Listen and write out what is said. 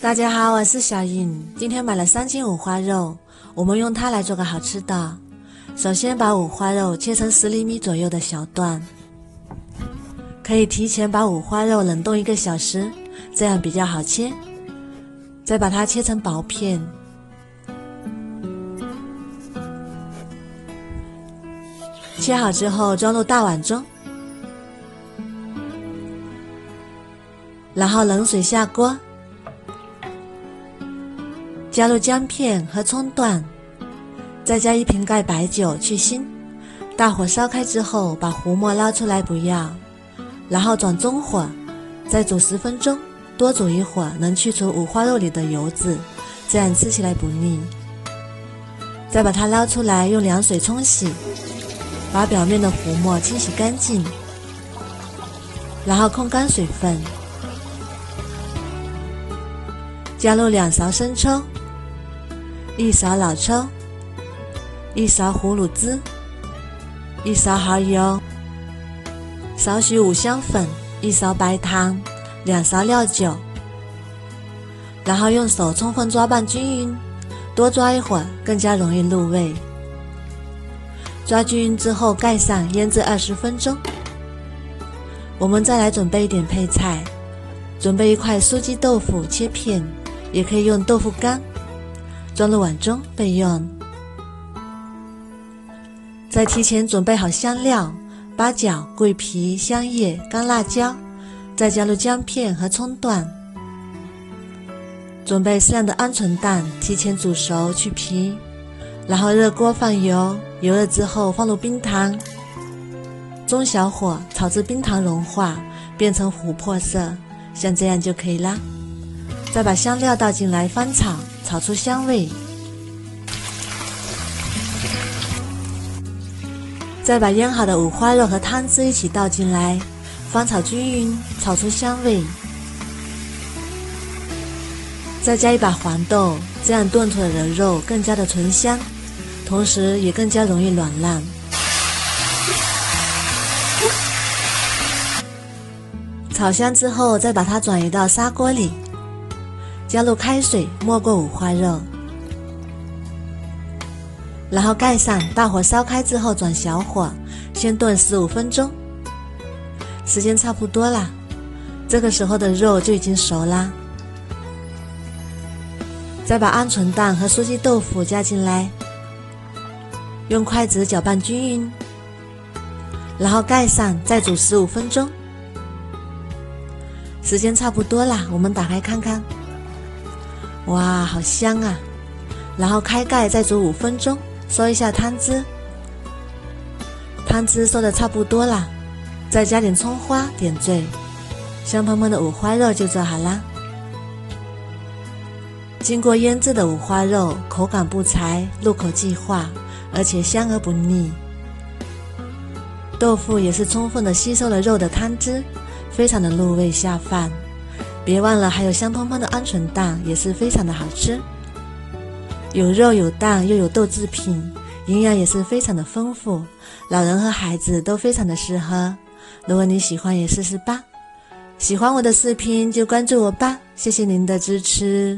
大家好，我是小颖。今天买了三斤五花肉，我们用它来做个好吃的。首先把五花肉切成十厘米左右的小段，可以提前把五花肉冷冻一个小时，这样比较好切。再把它切成薄片，切好之后装入大碗中，然后冷水下锅。加入姜片和葱段，再加一瓶盖白酒去腥。大火烧开之后，把浮沫捞出来不要，然后转中火，再煮十分钟，多煮一会儿能去除五花肉里的油脂，这样吃起来不腻。再把它捞出来，用凉水冲洗，把表面的浮沫清洗干净，然后控干水分，加入两勺生抽。一勺老抽，一勺葫芦汁，一勺蚝油，少许五香粉，一勺白糖，两勺料酒，然后用手充分抓拌均匀，多抓一会儿更加容易入味。抓均匀之后盖上腌制二十分钟。我们再来准备一点配菜，准备一块酥鸡豆腐切片，也可以用豆腐干。装入碗中备用。再提前准备好香料：八角、桂皮、香叶、干辣椒，再加入姜片和葱段。准备适量的鹌鹑蛋，提前煮熟去皮，然后热锅放油，油热之后放入冰糖，中小火炒至冰糖融化，变成琥珀色，像这样就可以啦。再把香料倒进来翻炒。炒出香味，再把腌好的五花肉和汤汁一起倒进来，翻炒均匀，炒出香味。再加一把黄豆，这样炖出来的肉更加的醇香，同时也更加容易软烂。炒香之后，再把它转移到砂锅里。加入开水，没过五花肉，然后盖上，大火烧开之后转小火，先炖十五分钟。时间差不多啦，这个时候的肉就已经熟啦。再把鹌鹑蛋和酥鸡豆腐加进来，用筷子搅拌均匀，然后盖上，再煮十五分钟。时间差不多啦，我们打开看看。哇，好香啊！然后开盖再煮五分钟，收一下汤汁。汤汁收的差不多了，再加点葱花点缀，香喷喷的五花肉就做好啦。经过腌制的五花肉，口感不柴，入口即化，而且香而不腻。豆腐也是充分的吸收了肉的汤汁，非常的入味下饭。别忘了，还有香喷喷的鹌鹑蛋，也是非常的好吃。有肉有蛋，又有豆制品，营养也是非常的丰富，老人和孩子都非常的适合。如果你喜欢，也试试吧。喜欢我的视频就关注我吧，谢谢您的支持。